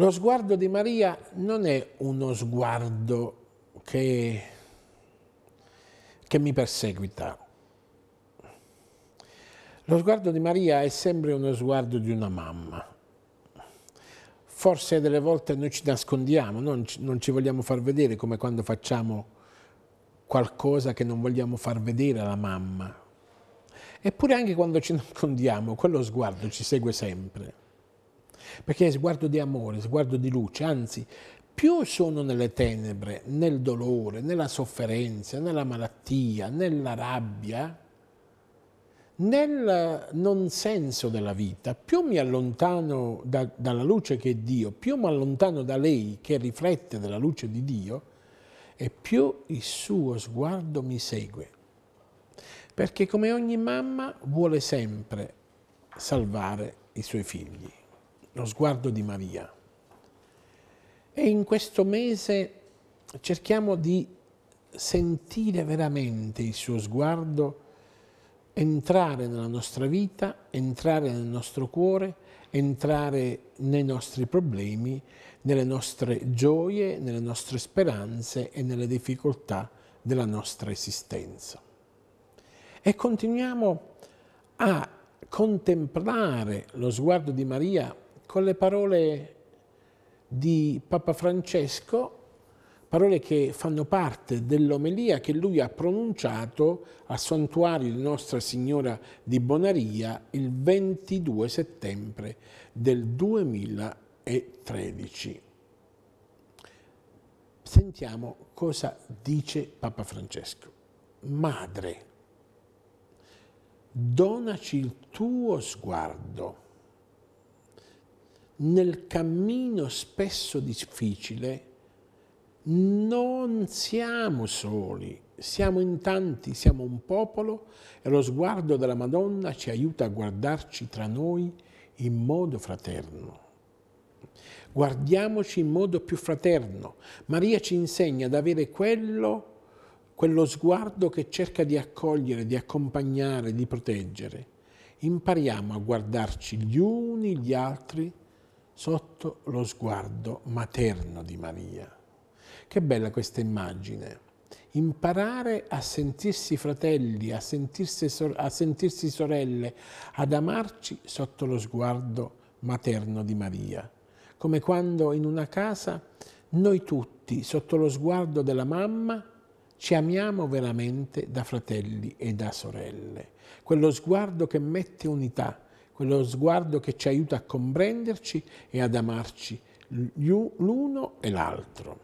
Lo sguardo di Maria non è uno sguardo che, che mi perseguita. Lo sguardo di Maria è sempre uno sguardo di una mamma. Forse delle volte noi ci nascondiamo, non ci, non ci vogliamo far vedere come quando facciamo qualcosa che non vogliamo far vedere alla mamma. Eppure anche quando ci nascondiamo, quello sguardo ci segue sempre perché è sguardo di amore, sguardo di luce, anzi più sono nelle tenebre, nel dolore, nella sofferenza, nella malattia, nella rabbia, nel non senso della vita, più mi allontano da, dalla luce che è Dio, più mi allontano da lei che riflette della luce di Dio, e più il suo sguardo mi segue. Perché come ogni mamma vuole sempre salvare i suoi figli lo sguardo di Maria. E in questo mese cerchiamo di sentire veramente il suo sguardo entrare nella nostra vita, entrare nel nostro cuore, entrare nei nostri problemi, nelle nostre gioie, nelle nostre speranze e nelle difficoltà della nostra esistenza. E continuiamo a contemplare lo sguardo di Maria con le parole di Papa Francesco, parole che fanno parte dell'omelia che lui ha pronunciato al santuario di Nostra Signora di Bonaria il 22 settembre del 2013. Sentiamo cosa dice Papa Francesco. Madre, donaci il tuo sguardo nel cammino spesso difficile non siamo soli, siamo in tanti, siamo un popolo e lo sguardo della Madonna ci aiuta a guardarci tra noi in modo fraterno. Guardiamoci in modo più fraterno. Maria ci insegna ad avere quello, quello sguardo che cerca di accogliere, di accompagnare, di proteggere. Impariamo a guardarci gli uni gli altri sotto lo sguardo materno di Maria. Che bella questa immagine. Imparare a sentirsi fratelli, a sentirsi, a sentirsi sorelle, ad amarci sotto lo sguardo materno di Maria. Come quando in una casa noi tutti, sotto lo sguardo della mamma, ci amiamo veramente da fratelli e da sorelle. Quello sguardo che mette unità, quello sguardo che ci aiuta a comprenderci e ad amarci l'uno e l'altro.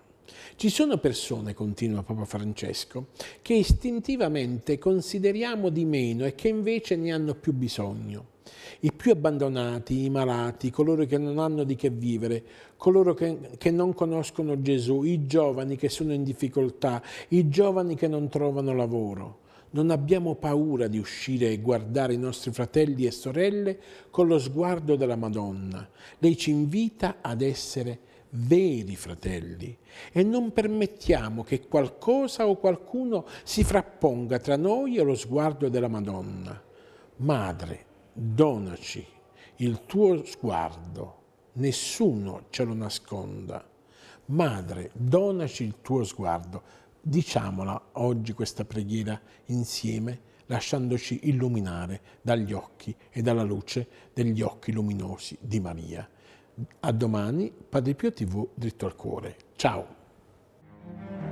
Ci sono persone, continua Papa Francesco, che istintivamente consideriamo di meno e che invece ne hanno più bisogno. I più abbandonati, i malati, coloro che non hanno di che vivere, coloro che, che non conoscono Gesù, i giovani che sono in difficoltà, i giovani che non trovano lavoro non abbiamo paura di uscire e guardare i nostri fratelli e sorelle con lo sguardo della Madonna. Lei ci invita ad essere veri fratelli e non permettiamo che qualcosa o qualcuno si frapponga tra noi e lo sguardo della Madonna. Madre, donaci il tuo sguardo, nessuno ce lo nasconda. Madre, donaci il tuo sguardo Diciamola oggi questa preghiera insieme, lasciandoci illuminare dagli occhi e dalla luce degli occhi luminosi di Maria. A domani, Padre Pio TV, dritto al cuore. Ciao!